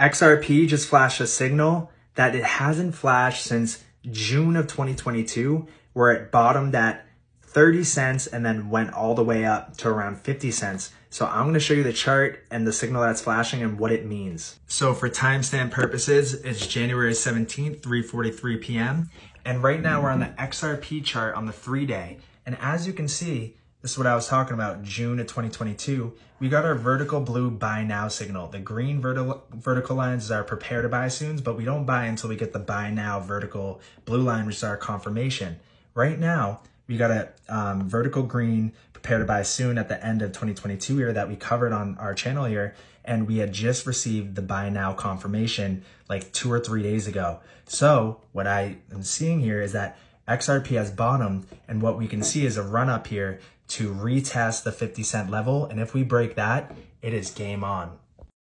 XRP just flashed a signal that it hasn't flashed since June of 2022, where it bottomed at 30 cents and then went all the way up to around 50 cents. So I'm going to show you the chart and the signal that's flashing and what it means. So for timestamp purposes, it's January 17th, 3.43 p.m. And right now we're on the XRP chart on the three day. And as you can see, this is what I was talking about, June of 2022. We got our vertical blue buy now signal. The green vertical, vertical lines is our prepare to buy soon, but we don't buy until we get the buy now vertical blue line, which is our confirmation. Right now, we got a um, vertical green prepare to buy soon at the end of 2022 here that we covered on our channel here. And we had just received the buy now confirmation like two or three days ago. So what I am seeing here is that XRP has bottomed and what we can see is a run up here to retest the 50 cent level. And if we break that, it is game on.